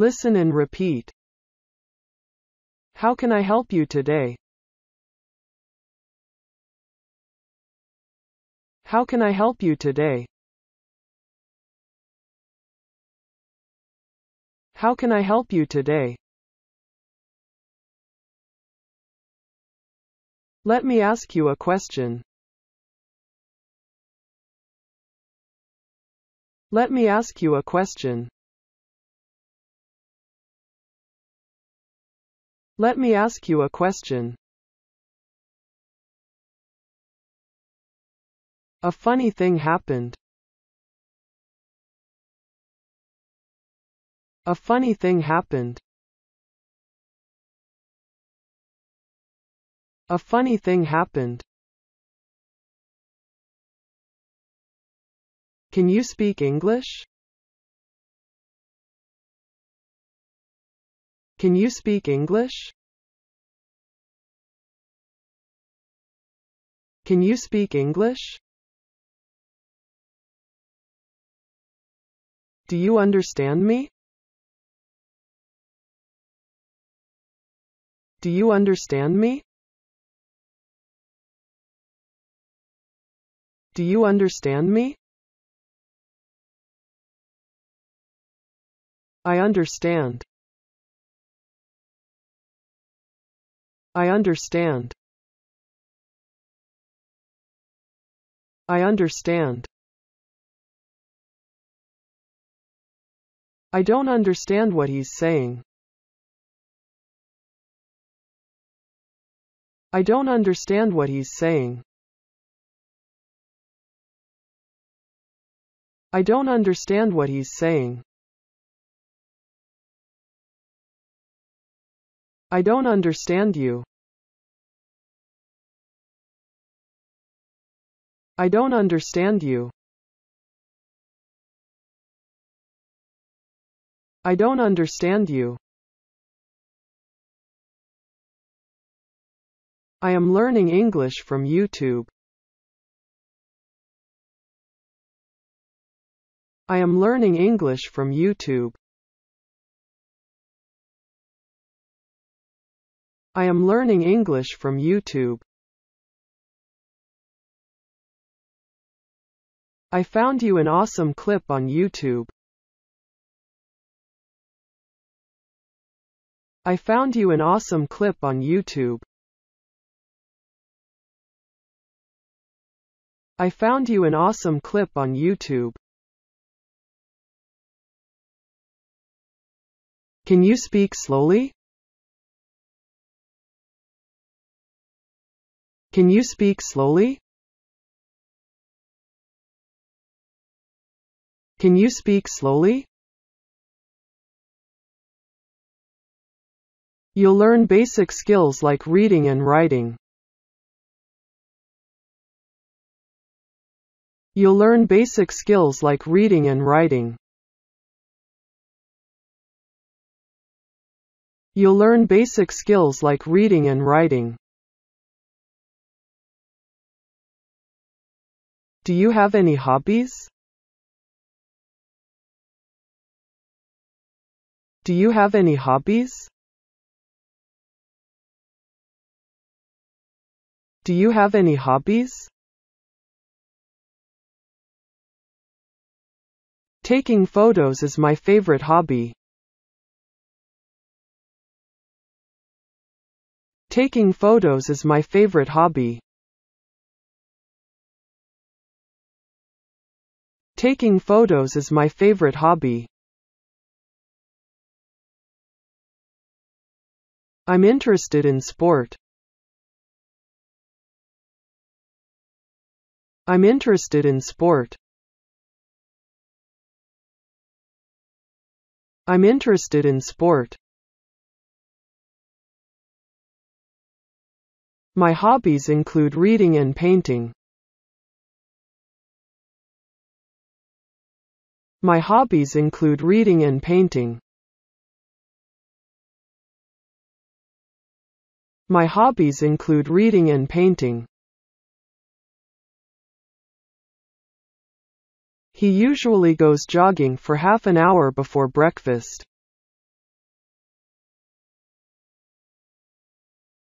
Listen and repeat. How can I help you today? How can I help you today? How can I help you today? Let me ask you a question. Let me ask you a question. Let me ask you a question. A funny thing happened. A funny thing happened. A funny thing happened. Can you speak English? Can you speak English? Can you speak English? Do you understand me? Do you understand me? Do you understand me? I understand. I understand. I understand. I don't understand what he's saying. I don't understand what he's saying. I don't understand what he's saying. I don't understand you. I don't understand you. I don't understand you. I am learning English from YouTube. I am learning English from YouTube. I am learning English from YouTube. I found you an awesome clip on YouTube. I found you an awesome clip on YouTube. I found you an awesome clip on YouTube. Can you speak slowly? Can you speak slowly? Can you speak slowly? You'll learn basic skills like reading and writing. You'll learn basic skills like reading and writing. You'll learn basic skills like reading and writing. Do you have any hobbies? Do you have any hobbies? Do you have any hobbies? Taking photos is my favorite hobby. Taking photos is my favorite hobby. Taking photos is my favorite hobby. I'm interested in sport. I'm interested in sport. I'm interested in sport. My hobbies include reading and painting. My hobbies include reading and painting. My hobbies include reading and painting. He usually goes jogging for half an hour before breakfast.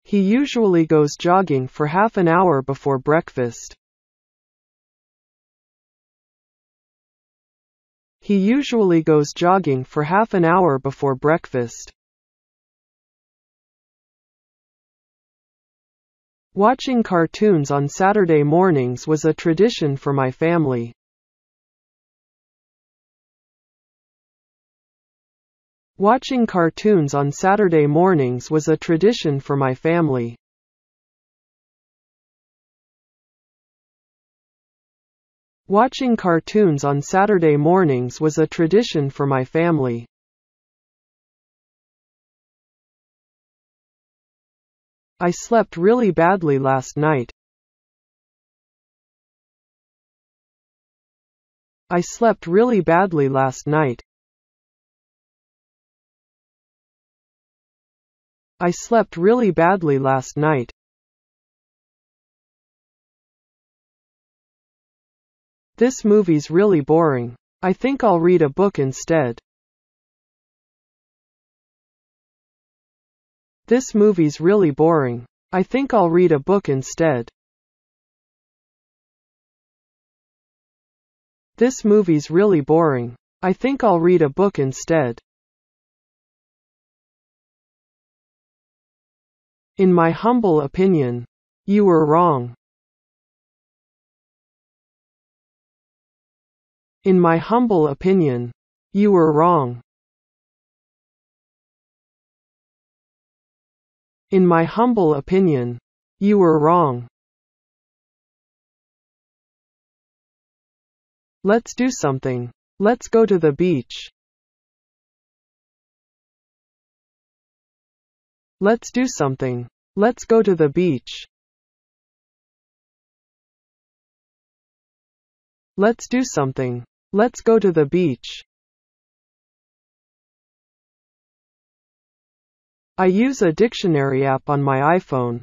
He usually goes jogging for half an hour before breakfast. He usually goes jogging for half an hour before breakfast. Watching cartoons on Saturday mornings was a tradition for my family. Watching cartoons on Saturday mornings was a tradition for my family. Watching cartoons on Saturday mornings was a tradition for my family. I slept really badly last night. I slept really badly last night. I slept really badly last night. This movie's really boring. I think I'll read a book instead. This movie's really boring. I think I'll read a book instead. This movie's really boring. I think I'll read a book instead. In my humble opinion, you were wrong. In my humble opinion, you were wrong. In my humble opinion, you were wrong. Let's do something. Let's go to the beach. Let's do something. Let's go to the beach. Let's do something. Let's go to the beach. I use a dictionary app on my iPhone.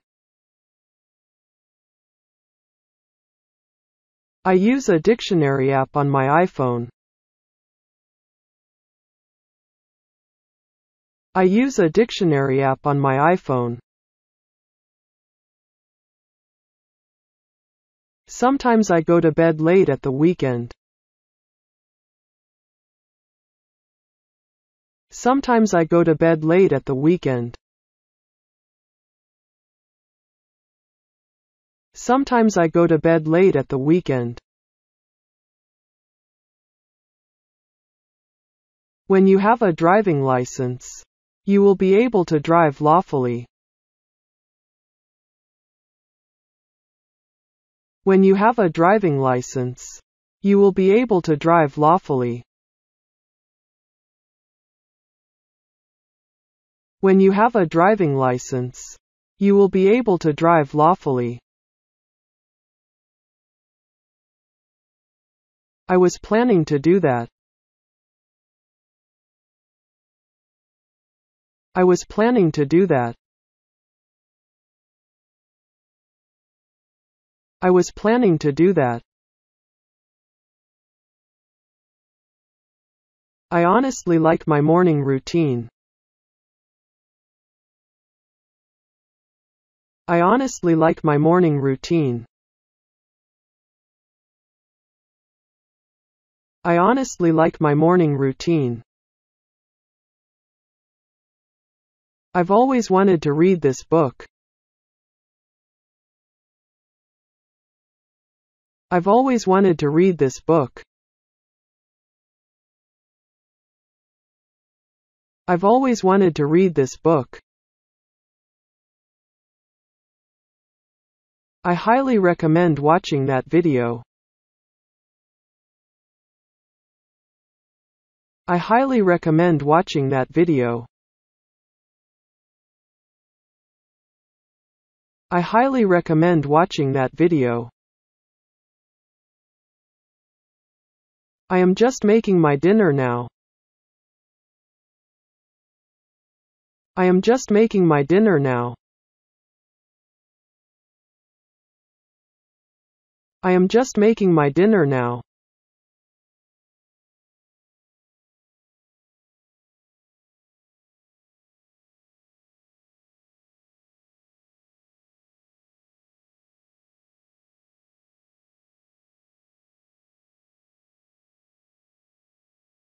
I use a dictionary app on my iPhone. I use a dictionary app on my iPhone. Sometimes I go to bed late at the weekend. Sometimes I go to bed late at the weekend. Sometimes I go to bed late at the weekend. When you have a driving license, you will be able to drive lawfully. When you have a driving license, you will be able to drive lawfully. When you have a driving license, you will be able to drive lawfully. I was planning to do that. I was planning to do that. I was planning to do that. I honestly like my morning routine. I honestly like my morning routine. I honestly like my morning routine. I've always wanted to read this book. I've always wanted to read this book. I've always wanted to read this book. I highly recommend watching that video. I highly recommend watching that video. I highly recommend watching that video. I am just making my dinner now. I am just making my dinner now. I am just making my dinner now.